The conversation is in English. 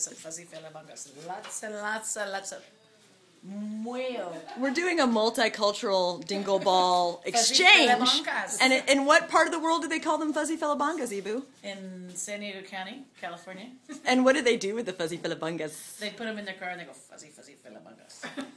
some fuzzy felabungas. Lots and lots and lots of. We're doing a multicultural dingle ball exchange. And in what part of the world do they call them fuzzy felabungas, Eboo? In San Diego County, California. And what do they do with the fuzzy felabungas? they put them in their car and they go fuzzy, fuzzy felabungas.